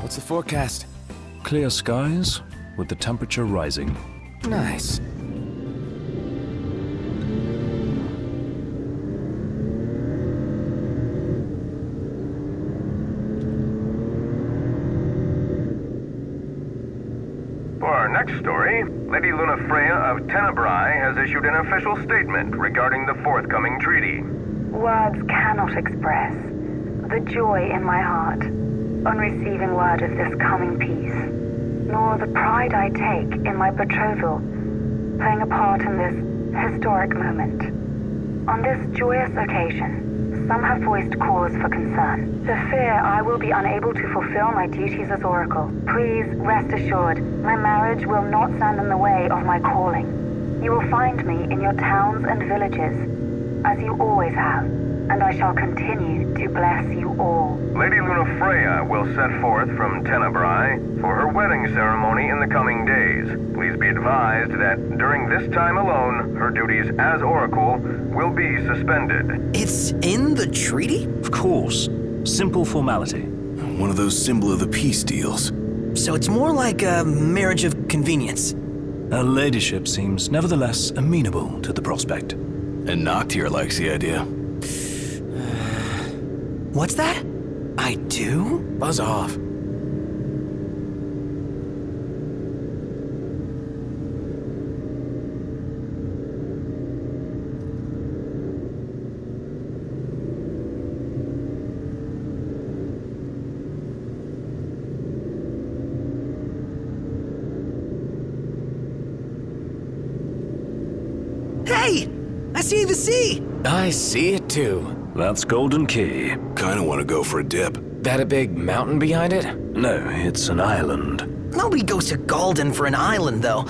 What's the forecast? Clear skies, with the temperature rising. Nice. For our next story, Lady Lunafreya of Tenebrae has issued an official statement regarding the forthcoming treaty. Words cannot express the joy in my heart on receiving word of this coming peace, nor the pride I take in my betrothal playing a part in this historic moment. On this joyous occasion, some have voiced cause for concern. The fear I will be unable to fulfill my duties as Oracle. Please rest assured, my marriage will not stand in the way of my calling. You will find me in your towns and villages, as you always have, and I shall continue to bless you all. Lady Lunafreya will set forth from Tenebrae for her wedding ceremony in the coming days. Please be advised that during this time alone, her duties as Oracle will be suspended. It's in the treaty? Of course. Simple formality. One of those symbol of the peace deals. So it's more like a marriage of convenience. Her ladyship seems nevertheless amenable to the prospect. And Noctier likes the idea. What's that? I do? Buzz off. Hey! I see the sea! I see it too. That's Galdin Quay. Kinda wanna go for a dip. That a big mountain behind it? No, it's an island. Nobody goes to Golden for an island, though.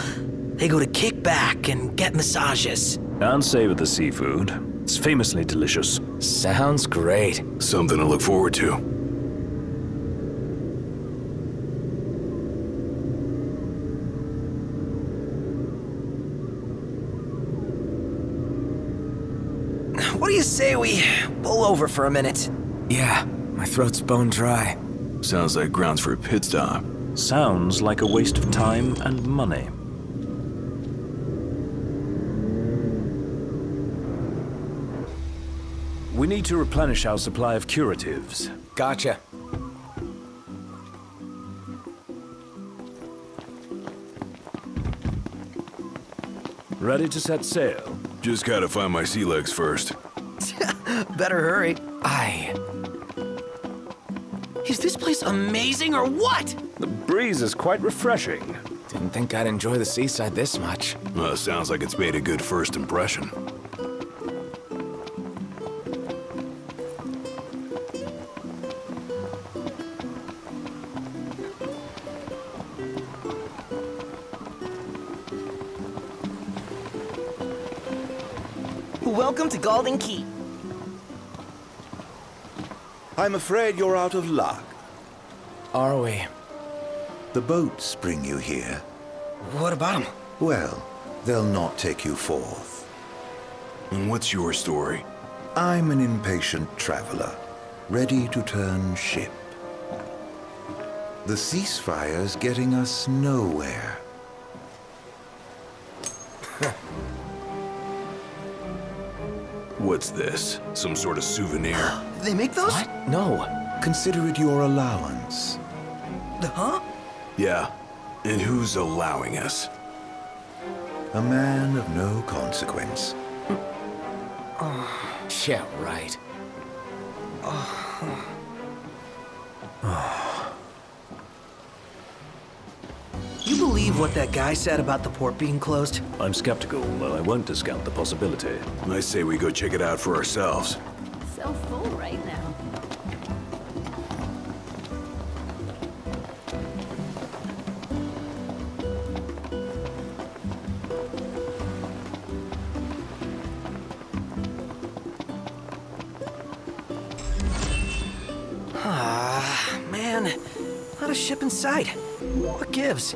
They go to kick back and get massages. And savor the seafood. It's famously delicious. Sounds great. Something to look forward to. What do you say we pull over for a minute? Yeah, my throat's bone dry. Sounds like grounds for a pit stop. Sounds like a waste of time and money. We need to replenish our supply of curatives. Gotcha. Ready to set sail? Just gotta find my sea legs first. Better hurry. I. Is this place amazing or what? The breeze is quite refreshing. Didn't think I'd enjoy the seaside this much. Well, sounds like it's made a good first impression. Welcome to Galdin Quay. I'm afraid you're out of luck. Are we? The boats bring you here. What about them? Well, they'll not take you forth. And what's your story? I'm an impatient traveler, ready to turn ship. The ceasefire's getting us nowhere. What's this? Some sort of souvenir? They make those? What? No. Consider it your allowance. Huh? Yeah. And who's allowing us? A man of no consequence. Yeah, right. You believe what that guy said about the port being closed? I'm skeptical, but I won't discount the possibility. I say we go check it out for ourselves. So full right now. Not a ship in sight. What gives?